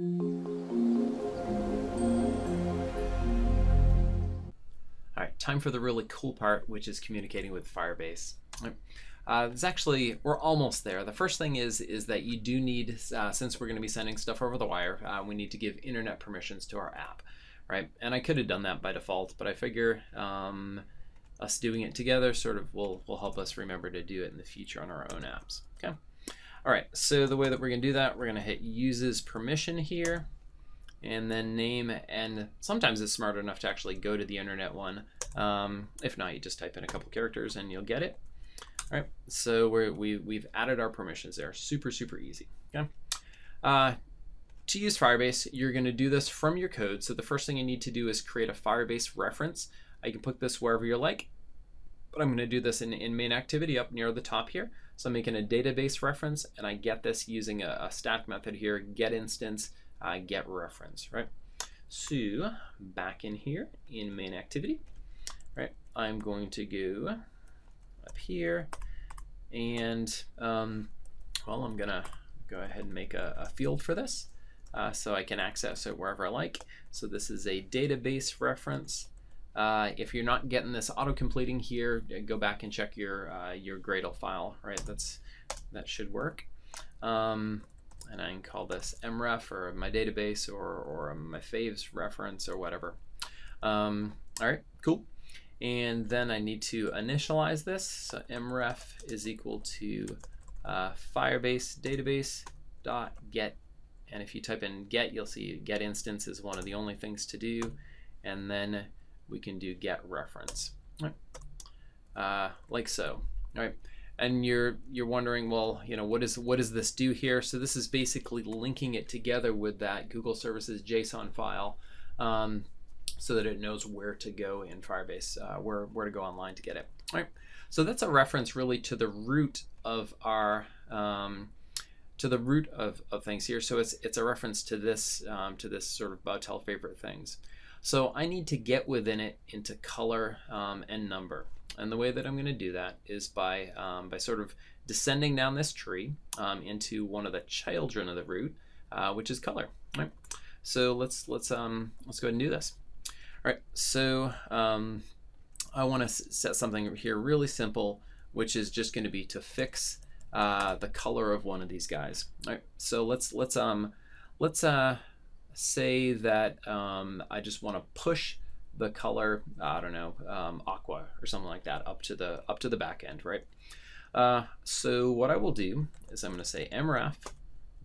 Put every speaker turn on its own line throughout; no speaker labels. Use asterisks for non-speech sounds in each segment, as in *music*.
All right, time for the really cool part, which is communicating with Firebase. Uh, it's actually we're almost there. The first thing is is that you do need, uh, since we're going to be sending stuff over the wire, uh, we need to give internet permissions to our app, right? And I could have done that by default, but I figure um, us doing it together sort of will will help us remember to do it in the future on our own apps. Okay. All right. So the way that we're to do that, we're to hit uses permission here and then name and sometimes it's smart enough to actually go to the internet one. Um, if not you just type in a couple characters and you'll get it. All right so we're, we, we've added our permissions there. Super super easy okay? Uh, to use Firebase you're to do this from your code. So the first thing you need to do is create a Firebase reference. I can put this wherever you like but I'm to do this in, in main activity up near the top here so I'm making a database reference and I get this using a, a stack method here get instance uh, get reference, right? So back in here in main activity, right, I'm going to go up here and um, well, I'm gonna go ahead and make a, a field for this uh, so I can access it wherever I like. So this is a database reference. Uh, if you're not getting this auto-completing here, go back and check your uh, your Gradle file, right? That's that should work. Um, and I can call this mref or my database or, or my faves reference or whatever. Um, all right, cool. And then I need to initialize this. So mref is equal to uh, firebase database dot get. And if you type in get, you'll see get instance is one of the only things to do. And then we can do get reference, right. uh, like so. All right and you're you're wondering, well, you know, what is what does this do here? So this is basically linking it together with that Google Services JSON file, um, so that it knows where to go in Firebase, uh, where where to go online to get it. All right. So that's a reference really to the root of our um, to the root of, of things here. So it's it's a reference to this um, to this sort of Boutell favorite things. So I need to get within it into color um, and number. And the way that I'm going to do that is by, um, by sort of descending down this tree um, into one of the children of the root, uh, which is color. Right. So let's let's um, let's go ahead and do this. All right. So um, I want to set something here really simple, which is just going to be to fix uh, the color of one of these guys. All right. So let's let's um let's uh say that um, I just want to push the color I don't know um, aqua or something like that up to the up to the back end right? Uh, so what I will do is I'm going to say mref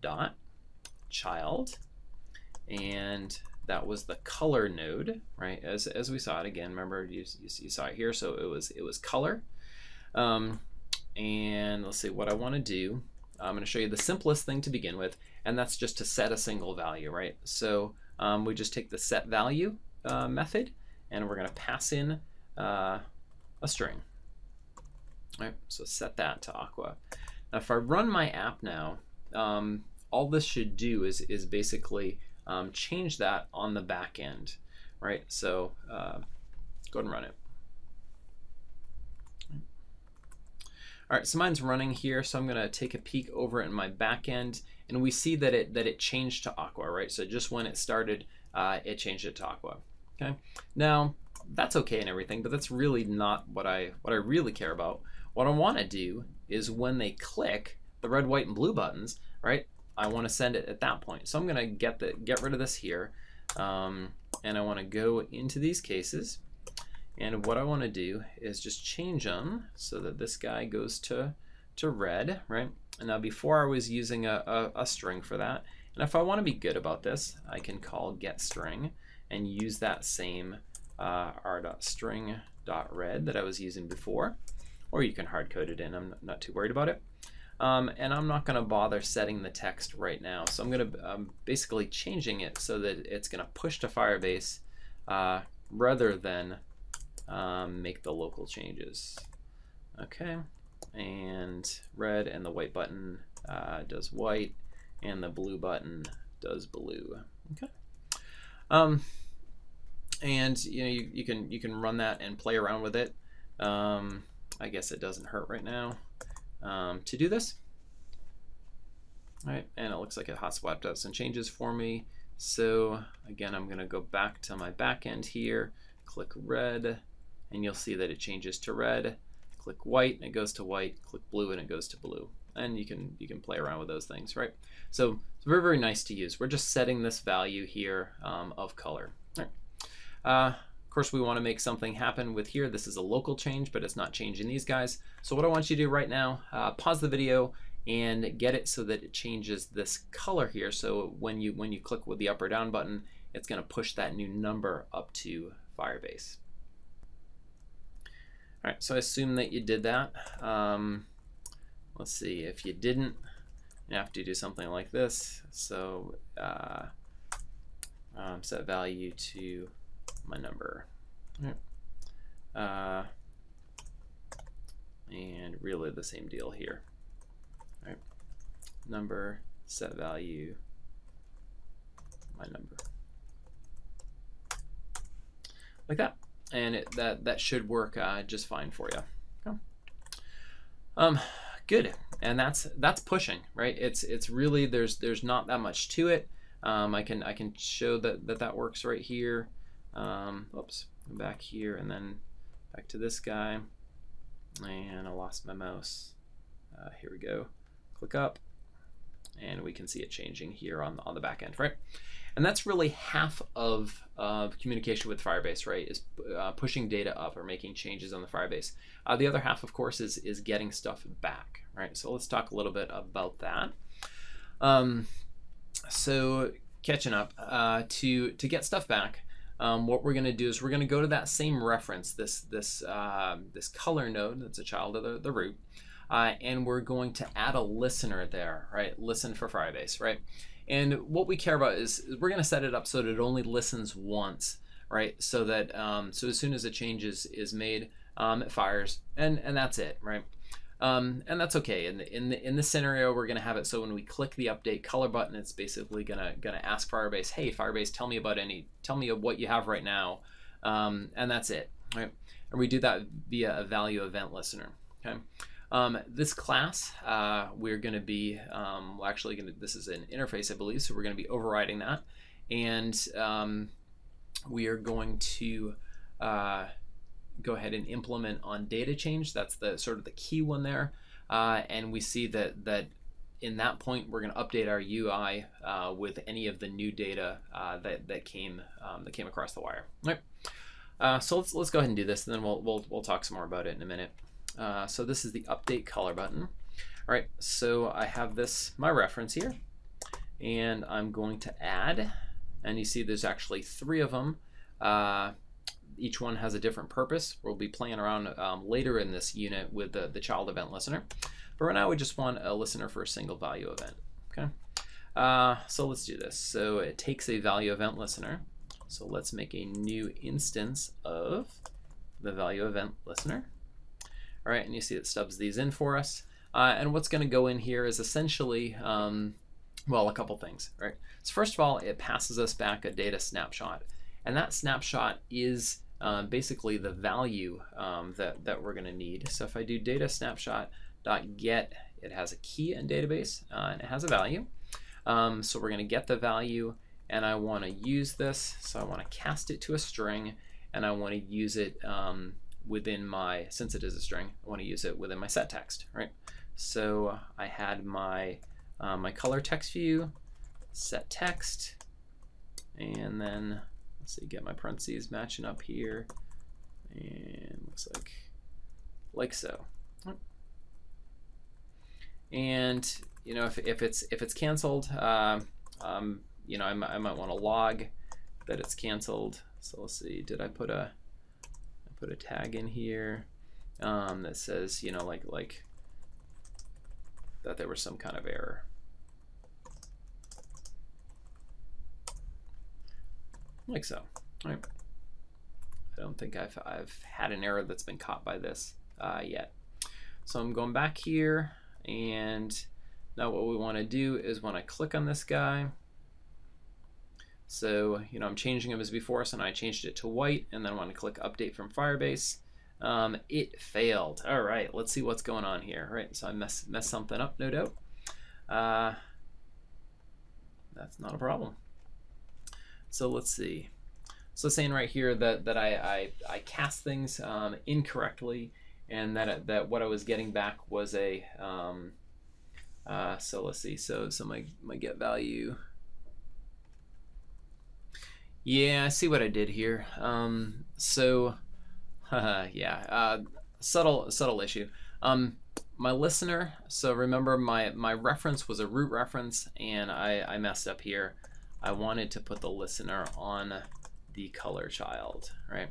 dot child and that was the color node right? As, as we saw it again remember you, you, you saw it here so it was it was color. Um, and let's see what I want to do I'm going to show you the simplest thing to begin with and that's just to set a single value right so um, we just take the set value uh, method and we're going to pass in uh, a string. All right, so set that to Aqua. Now, if I run my app now, um, all this should do is, is basically um, change that on the back end, right? So uh, go ahead and run it. All right, so mine's running here, so I'm gonna take a peek over in my back end, and we see that it that it changed to Aqua, right? So just when it started, uh, it changed it to Aqua. Okay. Now that's okay and everything, but that's really not what I what I really care about. What I want to do is when they click the red, white, and blue buttons, right? I want to send it at that point. So I'm gonna get the get rid of this here, um, and I want to go into these cases. And what I want to do is just change them so that this guy goes to to red, right? And now before I was using a, a, a string for that. And if I want to be good about this, I can call get string and use that same uh, r.string.red that I was using before. Or you can hard code it in, I'm not too worried about it. Um, and I'm not going to bother setting the text right now. So I'm going to um, basically changing it so that it's going to push to Firebase uh, rather than um, make the local changes. Okay, and red and the white button uh, does white, and the blue button does blue. Okay. Um, and you know you, you can you can run that and play around with it. Um, I guess it doesn't hurt right now um, to do this. All right, and it looks like it hot swapped out some changes for me. So again, I'm gonna go back to my back end here, click red, and you'll see that it changes to red. Click white and it goes to white, click blue and it goes to blue. And you can you can play around with those things, right? So it's very, very nice to use. We're just setting this value here um, of color. Right. Uh, of course, we want to make something happen with here. This is a local change, but it's not changing these guys. So what I want you to do right now, uh, pause the video and get it so that it changes this color here. So when you when you click with the up or down button, it's going to push that new number up to Firebase. All right, so I assume that you did that. Um, let's see, if you didn't, you have to do something like this. So uh, um, set value to my number. Right. Uh, and really the same deal here. All right. Number, set value, my number. Like that. And it, that, that should work uh, just fine for you. Okay. Um, good. And that's that's pushing, right? It's it's really there's there's not that much to it. Um, I can I can show that that, that works right here. Um, oops, back here and then back to this guy. And I lost my mouse. Uh, here we go click up, and we can see it changing here on, on the back end, right? And that's really half of uh, communication with Firebase, right? Is uh, pushing data up or making changes on the Firebase. Uh, the other half, of course, is is getting stuff back, right? So let's talk a little bit about that. Um, so catching up uh, to to get stuff back. Um, what we're going to do is we're going to go to that same reference, this this uh, this color node that's a child of the, the root, uh, and we're going to add a listener there, right? Listen for Firebase, right? And what we care about is, we're going to set it up so that it only listens once, right? So that um, so as soon as a change is, is made, um, it fires, and and that's it, right? Um, and that's okay. In the, in the, in this scenario, we're going to have it so when we click the update color button, it's basically gonna gonna ask Firebase, hey Firebase, tell me about any, tell me what you have right now, um, and that's it, right? And we do that via a value event listener. Okay. Um, this class, uh, we're going to be um, actually going to, this is an interface, I believe, so we're going to be overriding that. And um, we are going to uh, go ahead and implement on data change. That's the sort of the key one there. Uh, and we see that, that in that point, we're going to update our UI uh, with any of the new data uh, that, that came um, that came across the wire. All right. Uh, so let's let's go ahead and do this, and then we'll, we'll we'll talk some more about it in a minute. Uh, so this is the update color button. All right, so I have this, my reference here, and I'm going to add, and you see there's actually three of them. Uh, each one has a different purpose. We'll be playing around um, later in this unit with the, the child event listener. But right now we just want a listener for a single value event. Okay. Uh, so let's do this. So it takes a value event listener. So let's make a new instance of the value event listener. All right, and you see it stubs these in for us. Uh, and what's going to go in here is essentially, um, well, a couple things, right? So first of all, it passes us back a data snapshot. And that snapshot is um, basically the value um, that, that we're going to need. So if I do data snapshot dot get, it has a key and database, uh, and it has a value. Um, so we're going to get the value, and I want to use this. So I want to cast it to a string, and I want to use it um, within my, since it is a string, I want to use it within my set text, right? So I had my, uh, my color text view, set text, and then let's see, get my parentheses matching up here, and looks like, like so. And you know, if, if it's if it's canceled, uh, um, you know, I, I might want to log that it's canceled. So let's see, did I put a put a tag in here um, that says, you know, like like that there was some kind of error. Like so. All right. I don't think I've, I've had an error that's been caught by this uh, yet. So I'm going back here and now what we want to do is when I click on this guy, so, you know, I'm changing them as before, so now I changed it to white, and then I want to click Update from Firebase. Um, it failed. All right, let's see what's going on here. All right, so I messed mess something up, no doubt. Uh, that's not a problem. So let's see. So saying right here that, that I, I, I cast things um, incorrectly and that, that what I was getting back was a, um, uh, so let's see, so, so my, my get value, yeah, I see what I did here. Um, so, *laughs* yeah, uh, subtle, subtle issue. Um, my listener, so remember my, my reference was a root reference and I, I messed up here. I wanted to put the listener on the color child, right?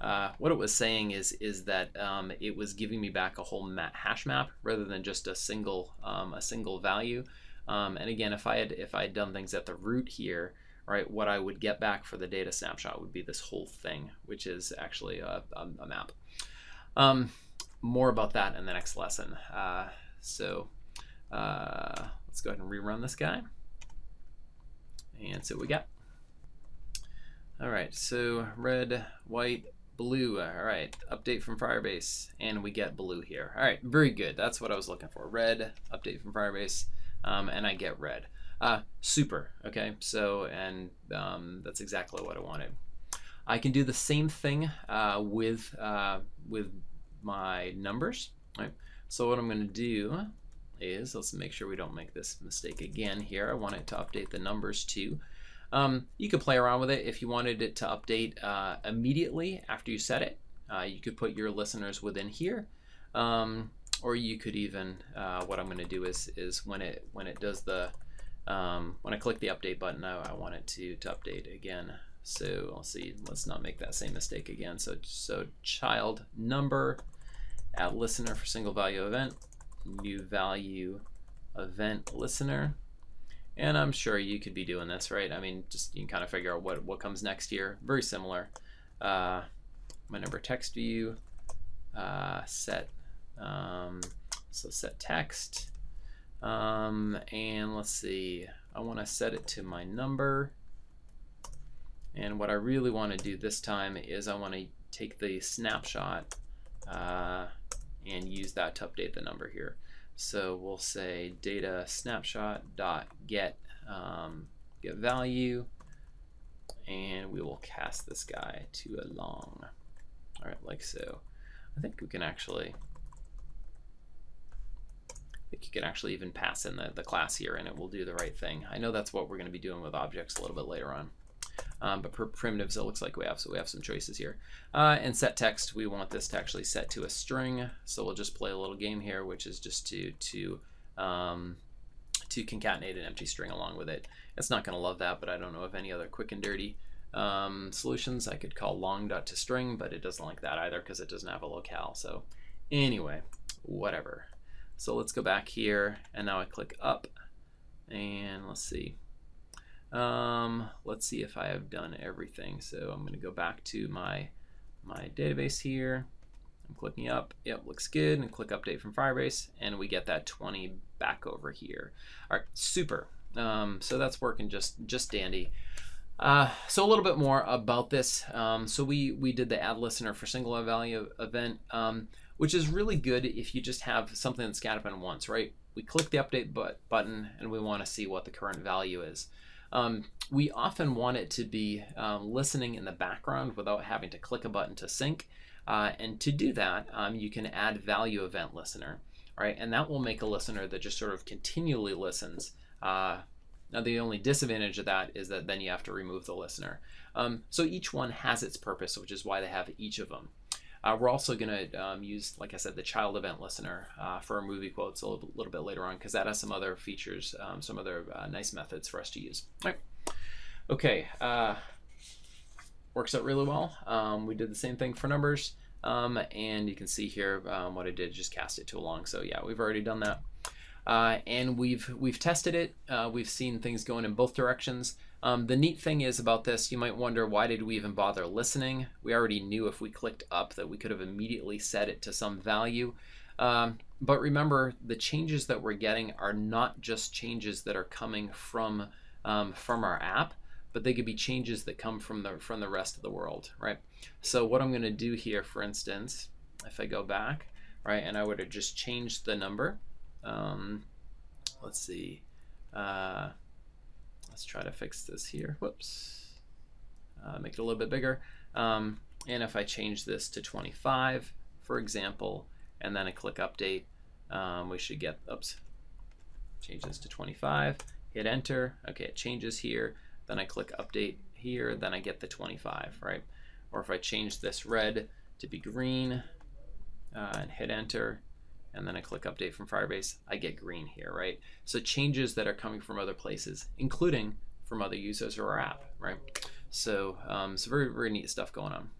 Uh, what it was saying is is that um, it was giving me back a whole map, hash map rather than just a single um, a single value. Um, and again, if I had if I had done things at the root here, right, what I would get back for the data snapshot would be this whole thing, which is actually a, a, a map. Um, more about that in the next lesson. Uh, so uh, let's go ahead and rerun this guy and see what we got. All right, so red, white, blue. All right, update from Firebase, and we get blue here. All right, very good. That's what I was looking for. Red, update from Firebase, um, and I get red. Uh, super, okay, so, and um, that's exactly what I wanted. I can do the same thing uh, with, uh, with my numbers, right? So what I'm gonna do is, let's make sure we don't make this mistake again here. I want it to update the numbers too. Um, you could play around with it if you wanted it to update uh, immediately after you set it. Uh, you could put your listeners within here, um, or you could even. Uh, what I'm going to do is is when it when it does the um, when I click the update button, I, I want it to to update again. So I'll see. Let's not make that same mistake again. So so child number, add listener for single value event, new value event listener and I'm sure you could be doing this, right? I mean, just you can kind of figure out what, what comes next here. Very similar. Uh, my number text view, uh, set, um, so set text. Um, and let's see, I want to set it to my number. And what I really want to do this time is I want to take the snapshot uh, and use that to update the number here. So we'll say data snapshot dot get um, get value, and we will cast this guy to a long. All right, like so. I think we can actually. Think you can actually even pass in the, the class here and it will do the right thing. I know that's what we're going to be doing with objects a little bit later on. Um, but for primitives, it looks like we have, so we have some choices here. Uh, and set text, we want this to actually set to a string. So we'll just play a little game here, which is just to, to, um, to concatenate an empty string along with it. It's not going to love that, but I don't know of any other quick and dirty um, solutions. I could call long.toString, but it doesn't like that either because it doesn't have a locale. So anyway, whatever. So let's go back here, and now I click up, and let's see. Um, let's see if I have done everything. So I'm going to go back to my my database here. I'm clicking up. Yep, looks good. And click update from Firebase, and we get that 20 back over here. All right, super. Um, so that's working just just dandy. Uh, so a little bit more about this. Um, so we we did the add listener for single value event, um, which is really good if you just have something that's up in once, right? We click the update but button and we want to see what the current value is. Um, we often want it to be um, listening in the background without having to click a button to sync. Uh, and to do that, um, you can add value event listener, right? And that will make a listener that just sort of continually listens. Uh, now, the only disadvantage of that is that then you have to remove the listener. Um, so each one has its purpose, which is why they have each of them. Uh, we're also going to um, use, like I said, the child event listener uh, for our movie quotes a little, little, bit later on because that has some other features, um, some other uh, nice methods for us to use. All right. Okay. Uh, works out really well. Um, we did the same thing for numbers. Um, and you can see here um, what I did, just cast it to a long. So yeah, we've already done that. Uh, and we've we've tested it. Uh, we've seen things going in both directions. Um, the neat thing is about this, you might wonder why did we even bother listening? We already knew if we clicked up that we could have immediately set it to some value. Um, but remember, the changes that we're getting are not just changes that are coming from um, from our app, but they could be changes that come from the from the rest of the world, right? So what I'm going to do here, for instance, if I go back, right, and I would have just changed the number. Um, let's see. Uh, let's try to fix this here. Whoops. Uh, make it a little bit bigger. Um, and if I change this to 25, for example, and then I click update, um, we should get, oops, change this to 25, hit enter. Okay, it changes here. Then I click update here, then I get the 25, right? Or if I change this red to be green uh, and hit enter, and then I click update from Firebase, I get green here, right? So changes that are coming from other places, including from other users or our app, right? So, um, very, very neat stuff going on.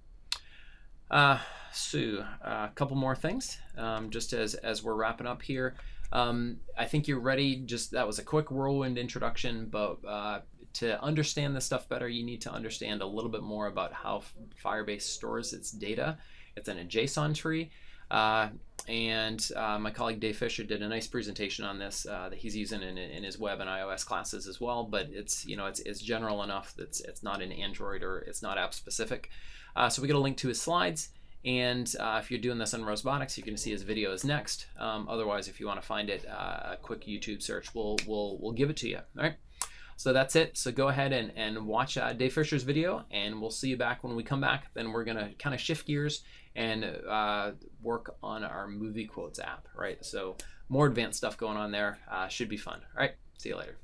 Uh, so uh, a couple more things, um, just as, as we're wrapping up here. Um, I think you're ready. Just that was a quick whirlwind introduction, but uh, to understand this stuff better, you need to understand a little bit more about how Firebase stores its data. It's in a JSON tree. Uh, and uh, my colleague Dave Fisher did a nice presentation on this uh, that he's using in, in his web and iOS classes as well. But it's you know it's, it's general enough that it's, it's not an Android or it's not app specific. Uh, so we get a link to his slides. And uh, if you're doing this on Rosebotics, you can see his video is next. Um, otherwise, if you want to find it, uh, a quick YouTube search will will will give it to you. All right. So that's it. So go ahead and, and watch uh, Dave Fisher's video, and we'll see you back when we come back. Then we're going to kind of shift gears and uh, work on our movie quotes app, right? So more advanced stuff going on there. Uh, should be fun. All right, see you later.